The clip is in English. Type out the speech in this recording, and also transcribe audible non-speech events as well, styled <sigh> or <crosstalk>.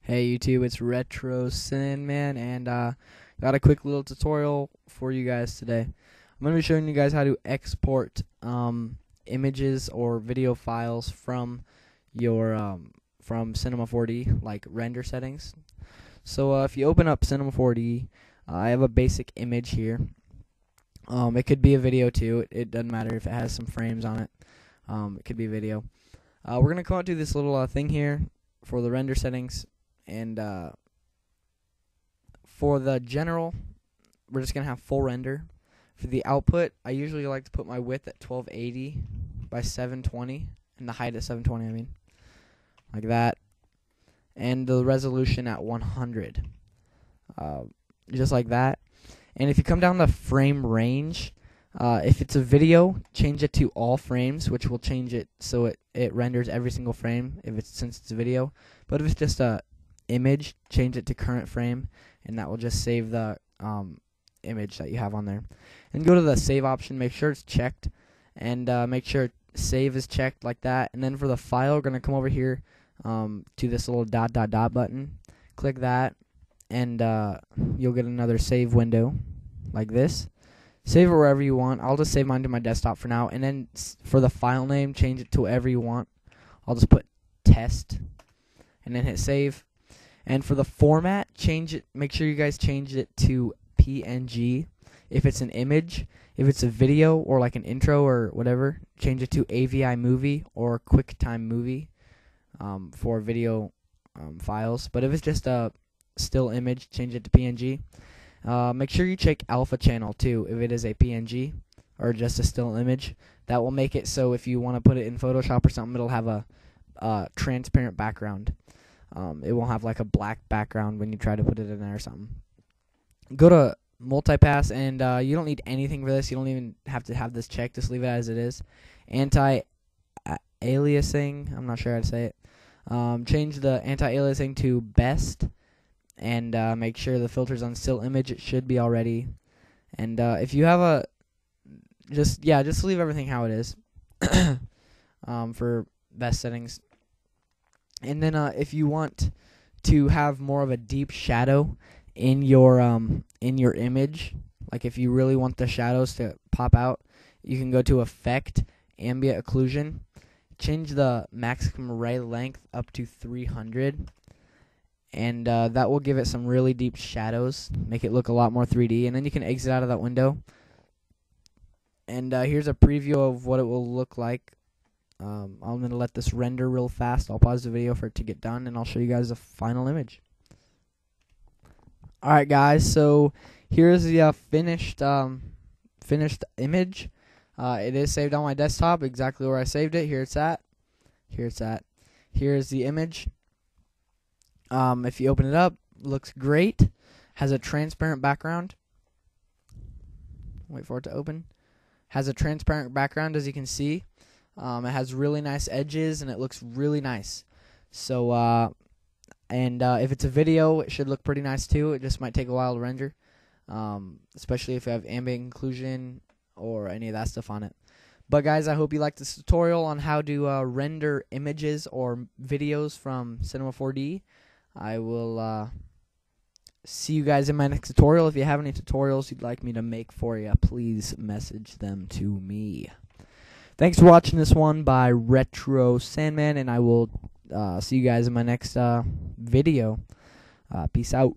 Hey YouTube, it's Retro Sandman, and uh, got a quick little tutorial for you guys today. I'm going to be showing you guys how to export um, images or video files from your um, from Cinema 4D, like render settings. So uh, if you open up Cinema 4D, uh, I have a basic image here. Um, it could be a video too. It, it, doesn't matter if it has some frames on it. Um, it could be video. Uh, we're gonna come out to this little uh, thing here for the render settings and uh, for the general, we're just gonna have full render. For the output, I usually like to put my width at 1280 by 720 and the height at 720. I mean, like that, and the resolution at 100, uh, just like that. And if you come down the frame range, uh, if it's a video, change it to all frames, which will change it so it, it renders every single frame if it's since it's a video. But if it's just a image, change it to current frame, and that will just save the um, image that you have on there. And go to the save option, make sure it's checked, and uh, make sure save is checked like that. And then for the file, we're going to come over here um, to this little dot dot dot button. Click that, and uh, you'll get another save window like this. Save it wherever you want. I'll just save mine to my desktop for now. And then for the file name, change it to whatever you want. I'll just put test and then hit save. And for the format, change it. Make sure you guys change it to PNG. If it's an image, if it's a video or like an intro or whatever, change it to AVI movie or QuickTime movie um, for video um, files. But if it's just a still image, change it to PNG. Uh, make sure you check alpha channel too if it is a PNG or just a still image. That will make it so if you want to put it in Photoshop or something, it'll have a uh, transparent background. Um, it won't have like a black background when you try to put it in there or something. Go to multipass and uh, you don't need anything for this. You don't even have to have this checked. Just leave it as it is. Anti aliasing. I'm not sure how to say it. Um, change the anti aliasing to best and uh, make sure the filters on still image. It should be already. And uh, if you have a just yeah, just leave everything how it is <coughs> um, for best settings. And then uh, if you want to have more of a deep shadow in your um in your image, like if you really want the shadows to pop out, you can go to effect ambient occlusion, change the maximum ray length up to 300 and uh, that will give it some really deep shadows, make it look a lot more 3D, and then you can exit out of that window. And uh, here's a preview of what it will look like um, I'm going to let this render real fast. I'll pause the video for it to get done, and I'll show you guys the final image. Alright, guys, so here's the uh, finished um, finished image. Uh, it is saved on my desktop, exactly where I saved it. Here it's at. Here it's at. Here's the image. Um, if you open it up, looks great. Has a transparent background. Wait for it to open. Has a transparent background, as you can see. Um, it has really nice edges and it looks really nice. So, uh, and uh, if it's a video, it should look pretty nice too. It just might take a while to render, um, especially if you have ambient occlusion or any of that stuff on it. But guys, I hope you liked this tutorial on how to uh, render images or videos from Cinema 4D. I will uh, see you guys in my next tutorial. If you have any tutorials you'd like me to make for you, please message them to me. Thanks for watching this one by Retro Sandman, and I will uh, see you guys in my next uh, video. Uh, peace out.